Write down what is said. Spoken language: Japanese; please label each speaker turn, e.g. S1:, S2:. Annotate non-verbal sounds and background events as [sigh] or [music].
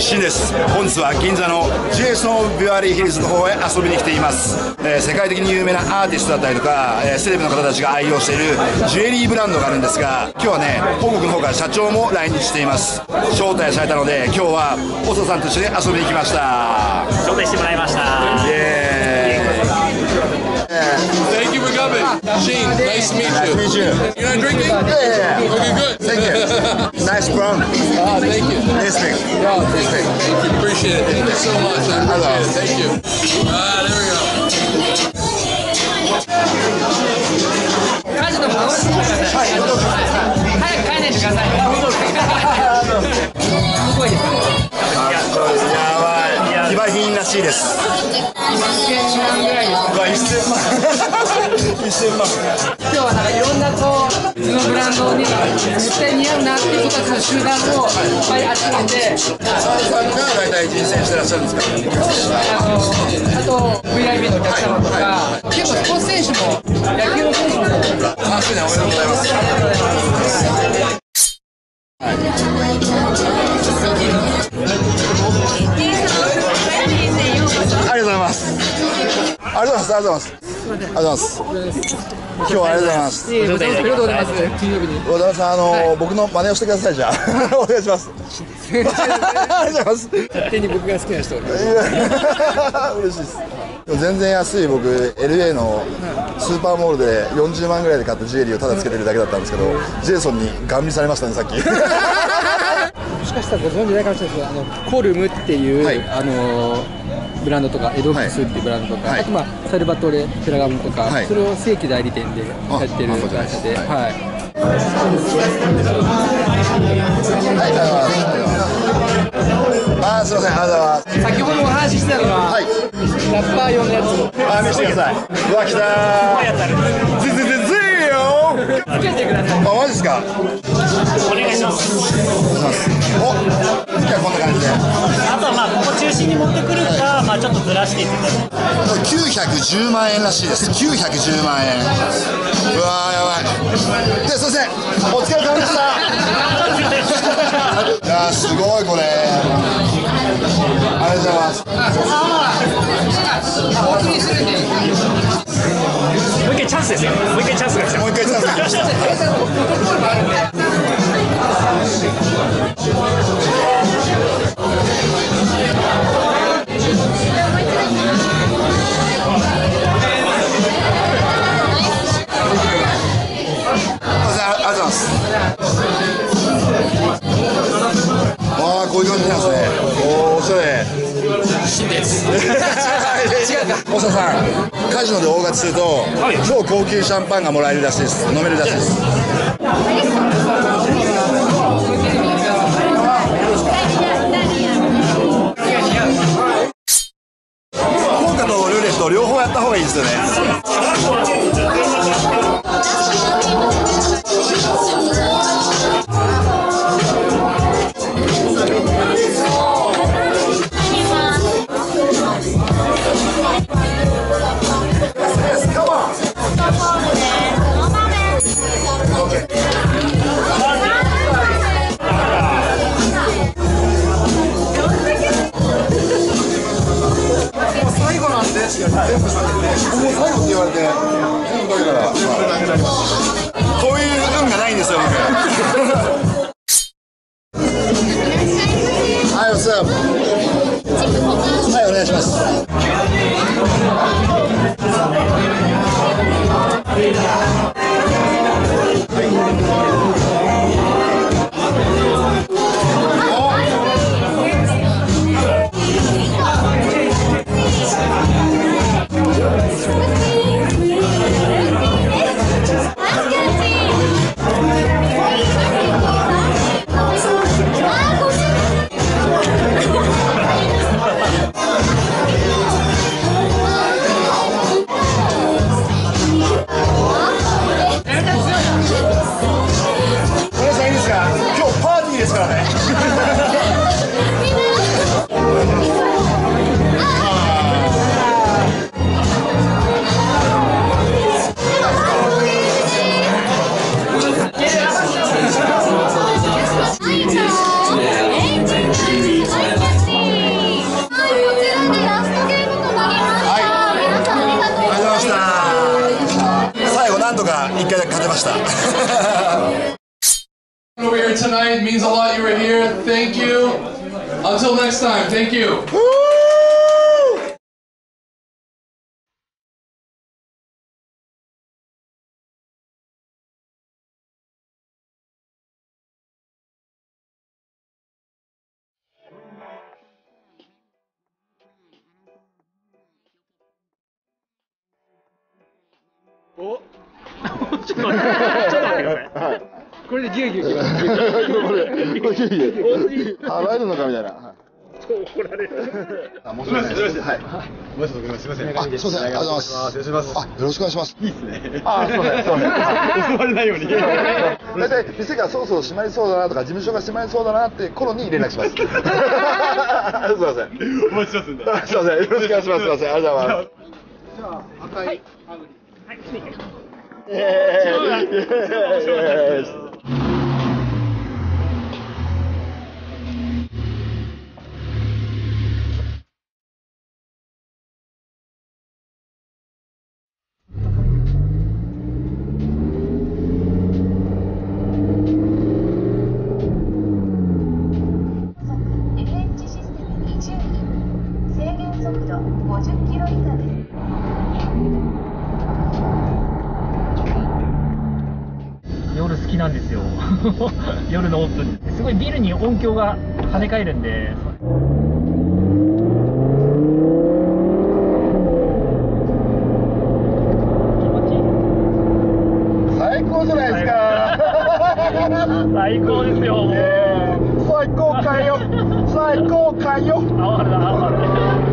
S1: シンです本日は銀座のジェイソン・ビュアリーヒルズの方へ遊びに来ています、えー、世界的に有名なアーティストだったりとか、えー、セレブの方たちが愛用しているジュエリーブランドがあるんですが今日はね本国の方から社長も来日しています招待されたので今日は細さんと一緒に遊びに来ました
S2: 招待してもらいましたイエ
S3: ーイ Thank you for coming. Sheen, nice to meet you.
S1: Nice to meet you.
S3: You're not drinking?
S1: Yeah.
S3: Okay, good.
S1: Nice brown.
S3: Oh, thank you. Oh, you. Thank you. Appreciate it. Thank you so much. I appreciate it. Thank you. Ah, there we go.
S4: 火事の回してください。早く帰らないでください。すごいですね。
S1: やばい。非売品らしいです。1000万ぐらいですか、ね、1000万1000万今日
S4: はなんかいろんなこうのブランドに絶対似合うなっていう子たちの集団をいっぱい集めて
S1: 澤さんが大体人選してらっしゃるんですか
S4: あのあと VIB のお客様とか、はい、結構スポーツ選手も野球の選手も
S1: あ、周年おめでとうございます。ありがとうございます。ありがとうございます。ありがとうございます。ありがとうございます。今日はありがとうございます。ありがとう
S4: ございます。金曜日に。
S1: 小田さん、あの、はい、僕の真似をしてください、じゃあ。[laughs] お願いします。ありがとうございます。
S4: 勝手に僕が好きな人。[laughs]
S1: 嬉しいです。全然安い僕 LA のスーパーモールで40万ぐらいで買ったジュエリーをただつけてるだけだったんですけど、ジェイソンにガン見されましたねさっき [laughs] も
S4: しかしたらご存知ないかもしれないですけどあのコルムっていう、はい、あのブランドとかエドフスっていうブランドとか、はい、あとまあサルバトレ・フェラガムとか、はい、それを正規代理店でやってる会社で、はい。
S1: あすみません、ありがとうございます。
S4: 先ほどお話ししてたのは、はい、ラッパー用のやつ。
S1: あ、見せてください。うわ、来たー。ずずずずよ
S4: つけてください。あ、
S1: マジですか？
S2: お願いします。
S1: お。じゃあこんな感じで。
S2: あとはまあここ中心に持ってくるか、まあちょっとずらしていって
S1: 910万円らしいです。910万円。うわやばい。ですいませんお疲れ様でした。[laughs] いやすごいこれ。ありがとうございます。
S2: もう一回チャンスですよ。もう一回チャンスが来た。
S1: もう一回チャンス。が来たこういう感じなんですね。おおしゃれ。
S2: 新です
S1: 違うか。大沢さんカジノで大勝ちすると、はい、超高級シャンパンがもらえるらしいです。飲めるらしいです。効果とルーレット両方やった方がいいですよねはいお願いします
S5: ました [laughs]
S3: over here tonight. It means a lot you were here. Thank you. Until next time, thank you.
S1: ちょっと待って。ください
S4: これでギュギュギュ
S1: これ、これ、い。やい。や、払えるのかみたい。な。怒られる。あ、もうすみません。はい。ごめんない、すみません。あ、すみません。ありがとうござい。ます。よろしくお願い。します。あ、よろしくお願い。します。い。い。ですね。あ、すみません。すみません。襲われない。ように。大体、店がそろそろ閉まりそうだなとか、事務所が閉まりそうだなって頃に連絡します。すみません。お待ちしますんで。すみません。よろしくお願い。します。すみません。ありがとうござい。ます。じゃあ、赤い。はい。イエーイ。イエーイ。
S2: 夜好きなんですよ。[laughs] 夜のオープン。すごいビルに音響が跳ね返るんで。
S1: 最高じゃないですか。
S2: 最高ですよ
S1: 最高かよ。最高かよ [laughs]